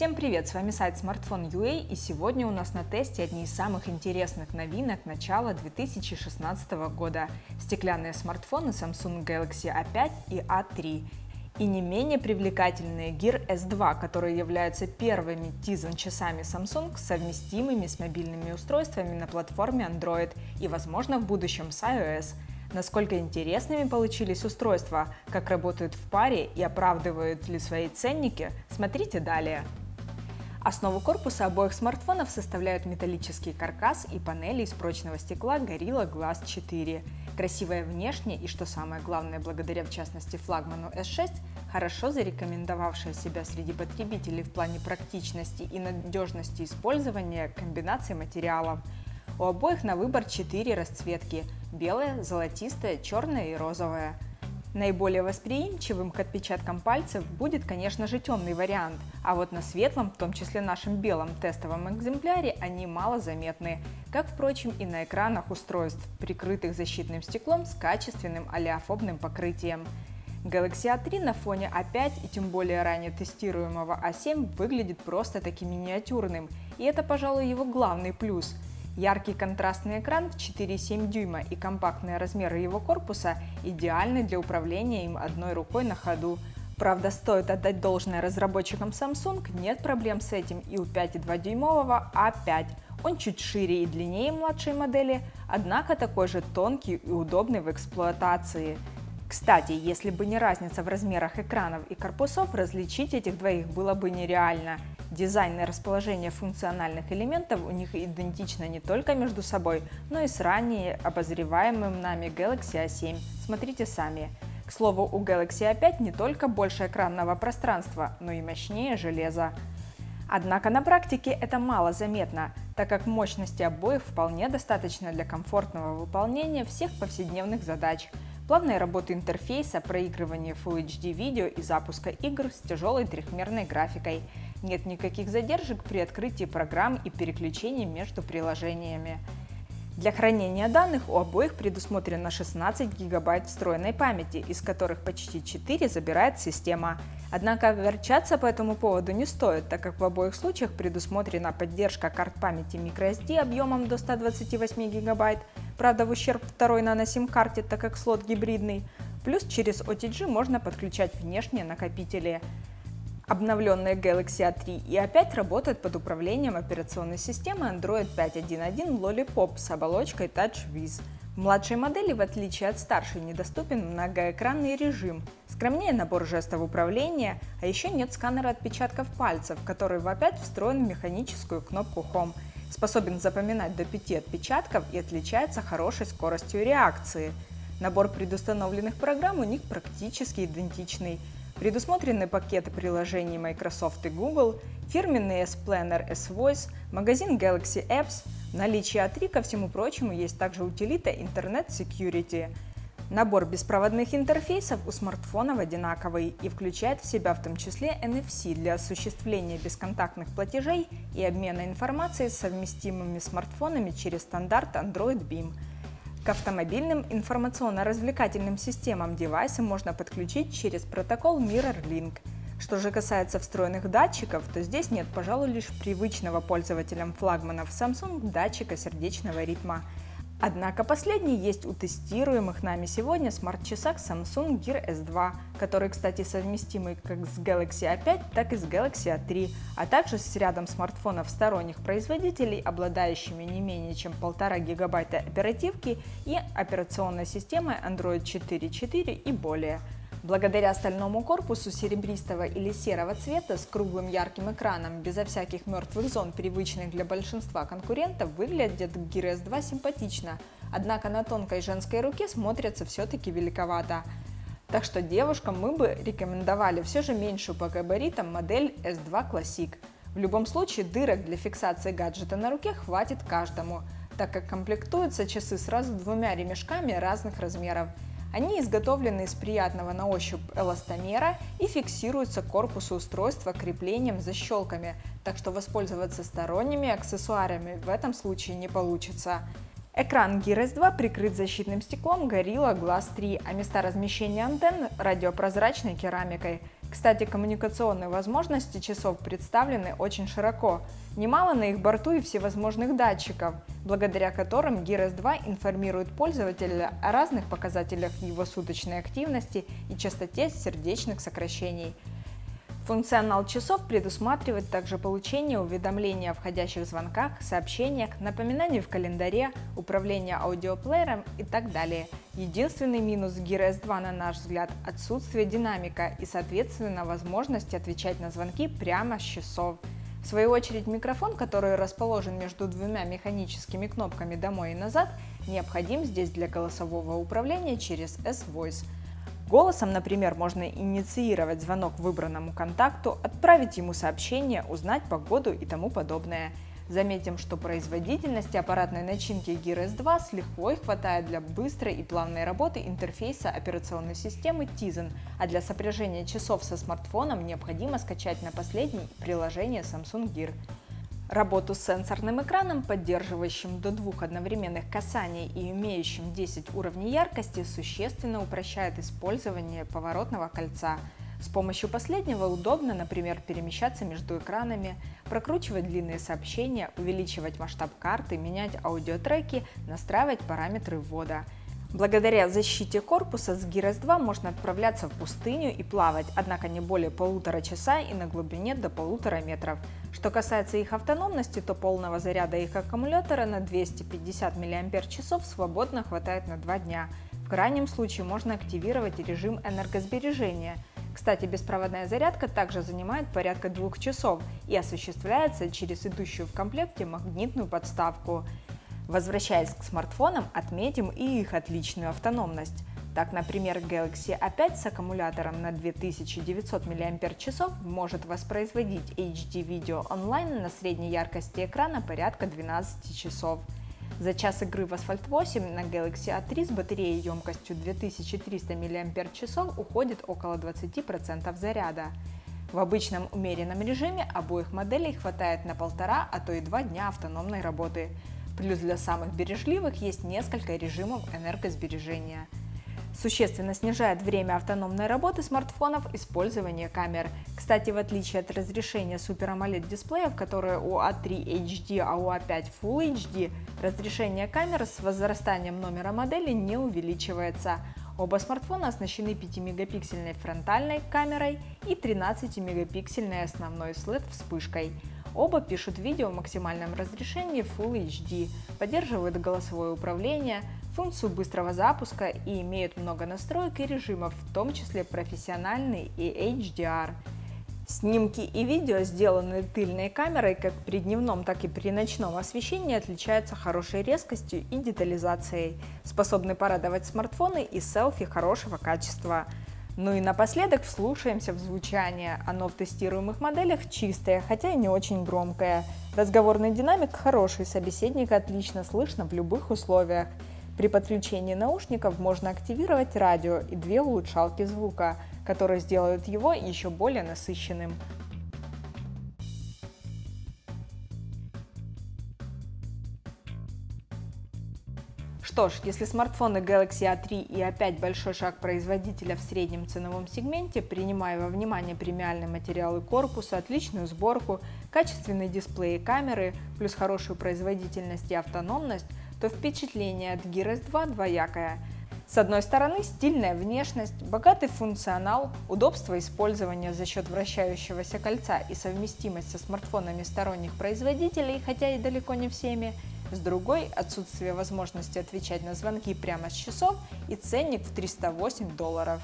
Всем привет, с вами сайт Smartphone.ua и сегодня у нас на тесте одни из самых интересных новинок начала 2016 года. Стеклянные смартфоны Samsung Galaxy A5 и A3 и не менее привлекательные Gear S2, которые являются первыми Tizen часами Samsung, совместимыми с мобильными устройствами на платформе Android и, возможно, в будущем с iOS – Насколько интересными получились устройства, как работают в паре и оправдывают ли свои ценники, смотрите далее. Основу корпуса обоих смартфонов составляют металлический каркас и панели из прочного стекла Gorilla Glass 4. Красивая внешне и, что самое главное, благодаря в частности флагману S6, хорошо зарекомендовавшая себя среди потребителей в плане практичности и надежности использования комбинации материалов – у обоих на выбор 4 расцветки – белая, золотистая, черная и розовая. Наиболее восприимчивым к отпечаткам пальцев будет, конечно же, темный вариант, а вот на светлом, в том числе нашем белом тестовом экземпляре, они мало заметны, как, впрочем, и на экранах устройств, прикрытых защитным стеклом с качественным олеофобным покрытием. Galaxy A3 на фоне A5 и тем более ранее тестируемого A7 выглядит просто таким миниатюрным, и это, пожалуй, его главный плюс – Яркий контрастный экран в 4,7 дюйма и компактные размеры его корпуса идеальны для управления им одной рукой на ходу. Правда, стоит отдать должное разработчикам Samsung, нет проблем с этим и у 5,2 дюймового A5. Он чуть шире и длиннее младшей модели, однако такой же тонкий и удобный в эксплуатации. Кстати, если бы не разница в размерах экранов и корпусов, различить этих двоих было бы нереально. Дизайн и расположение функциональных элементов у них идентично не только между собой, но и с ранее обозреваемым нами Galaxy A7. Смотрите сами. К слову, у Galaxy A5 не только больше экранного пространства, но и мощнее железа. Однако на практике это мало заметно, так как мощности обоих вполне достаточно для комфортного выполнения всех повседневных задач – плавной работы интерфейса, проигрывания Full HD видео и запуска игр с тяжелой трехмерной графикой – нет никаких задержек при открытии программ и переключении между приложениями. Для хранения данных у обоих предусмотрено 16 гигабайт встроенной памяти, из которых почти 4 забирает система. Однако огорчаться по этому поводу не стоит, так как в обоих случаях предусмотрена поддержка карт памяти microSD объемом до 128 гигабайт, правда в ущерб второй нано-сим-карте, так как слот гибридный, плюс через OTG можно подключать внешние накопители. Обновленные Galaxy A3 и A5 работают под управлением операционной системы Android 5.1.1 Lollipop с оболочкой TouchWiz. В младшей модели, в отличие от старшей, недоступен многоэкранный режим, скромнее набор жестов управления, а еще нет сканера отпечатков пальцев, который в A5 встроен в механическую кнопку Home, способен запоминать до 5 отпечатков и отличается хорошей скоростью реакции. Набор предустановленных программ у них практически идентичный – Предусмотрены пакеты приложений Microsoft и Google, фирменный S-Planner S-Voice, магазин Galaxy Apps. В наличии A3, ко всему прочему, есть также утилита Internet Security. Набор беспроводных интерфейсов у смартфонов одинаковый и включает в себя в том числе NFC для осуществления бесконтактных платежей и обмена информацией с совместимыми смартфонами через стандарт Android Beam – к автомобильным информационно-развлекательным системам девайсы можно подключить через протокол MirrorLink. Что же касается встроенных датчиков, то здесь нет, пожалуй, лишь привычного пользователям флагманов Samsung датчика сердечного ритма – Однако последний есть у тестируемых нами сегодня смарт-часах Samsung Gear S2, который, кстати, совместимый как с Galaxy A5, так и с Galaxy A3, а также с рядом смартфонов сторонних производителей, обладающими не менее чем 1,5 гигабайта оперативки и операционной системой Android 4.4 и более – Благодаря стальному корпусу серебристого или серого цвета с круглым ярким экраном, безо всяких мертвых зон, привычных для большинства конкурентов, выглядит Gear S2 симпатично, однако на тонкой женской руке смотрятся все-таки великовато. Так что девушкам мы бы рекомендовали все же меньшую по габаритам модель S2 Classic. В любом случае дырок для фиксации гаджета на руке хватит каждому, так как комплектуются часы сразу двумя ремешками разных размеров – они изготовлены из приятного на ощупь эластомера и фиксируются к корпусу устройства креплением защелками, так что воспользоваться сторонними аксессуарами в этом случае не получится. Экран Gear S2 прикрыт защитным стеклом Gorilla Glass 3, а места размещения антенн радиопрозрачной керамикой. Кстати, коммуникационные возможности часов представлены очень широко. Немало на их борту и всевозможных датчиков, благодаря которым Gear S2 информирует пользователя о разных показателях его суточной активности и частоте сердечных сокращений. Функционал часов предусматривает также получение уведомлений о входящих звонках, сообщениях, напоминаний в календаре, управление аудиоплеером и так далее. Единственный минус Gear S2, на наш взгляд, отсутствие динамика и, соответственно, возможность отвечать на звонки прямо с часов. В свою очередь микрофон, который расположен между двумя механическими кнопками «Домой» и «Назад», необходим здесь для голосового управления через S-Voice – Голосом, например, можно инициировать звонок выбранному контакту, отправить ему сообщение, узнать погоду и тому подобное. Заметим, что производительности аппаратной начинки Gear S2 с лихвой хватает для быстрой и плавной работы интерфейса операционной системы Tizen, а для сопряжения часов со смартфоном необходимо скачать на последней приложение Samsung Gear. Работу с сенсорным экраном, поддерживающим до двух одновременных касаний и имеющим 10 уровней яркости, существенно упрощает использование поворотного кольца. С помощью последнего удобно, например, перемещаться между экранами, прокручивать длинные сообщения, увеличивать масштаб карты, менять аудиотреки, настраивать параметры ввода – Благодаря защите корпуса с Гирос 2 можно отправляться в пустыню и плавать, однако не более полутора часа и на глубине до полутора метров. Что касается их автономности, то полного заряда их аккумулятора на 250 мАч свободно хватает на 2 дня. В крайнем случае можно активировать режим энергосбережения. Кстати, беспроводная зарядка также занимает порядка двух часов и осуществляется через идущую в комплекте магнитную подставку. Возвращаясь к смартфонам, отметим и их отличную автономность. Так, например, Galaxy A5 с аккумулятором на 2900 мАч может воспроизводить HD-видео онлайн на средней яркости экрана порядка 12 часов. За час игры в Asphalt 8 на Galaxy A3 с батареей емкостью 2300 мАч уходит около 20% заряда. В обычном умеренном режиме обоих моделей хватает на полтора, а то и два дня автономной работы. Плюс для самых бережливых есть несколько режимов энергосбережения. Существенно снижает время автономной работы смартфонов использование камер. Кстати, в отличие от разрешения Super AMOLED дисплеев, которые у A3 HD, а у A5 Full HD, разрешение камер с возрастанием номера модели не увеличивается. Оба смартфона оснащены 5-мегапиксельной фронтальной камерой и 13-мегапиксельной основной след вспышкой. Оба пишут видео в максимальном разрешении Full HD, поддерживают голосовое управление, функцию быстрого запуска и имеют много настроек и режимов, в том числе профессиональный и HDR. Снимки и видео, сделанные тыльной камерой как при дневном, так и при ночном освещении, отличаются хорошей резкостью и детализацией, способны порадовать смартфоны и селфи хорошего качества. Ну и напоследок вслушаемся в звучание. Оно в тестируемых моделях чистое, хотя и не очень громкое. Разговорный динамик хороший, собеседника отлично слышно в любых условиях. При подключении наушников можно активировать радио и две улучшалки звука, которые сделают его еще более насыщенным. Что ж, если смартфоны Galaxy A3 и опять большой шаг производителя в среднем ценовом сегменте, принимая во внимание премиальные материалы корпуса, отличную сборку, качественные дисплеи и камеры, плюс хорошую производительность и автономность, то впечатление от Gear S2 двоякое. С одной стороны, стильная внешность, богатый функционал, удобство использования за счет вращающегося кольца и совместимость со смартфонами сторонних производителей, хотя и далеко не всеми – с другой – отсутствие возможности отвечать на звонки прямо с часов и ценник в 308 долларов.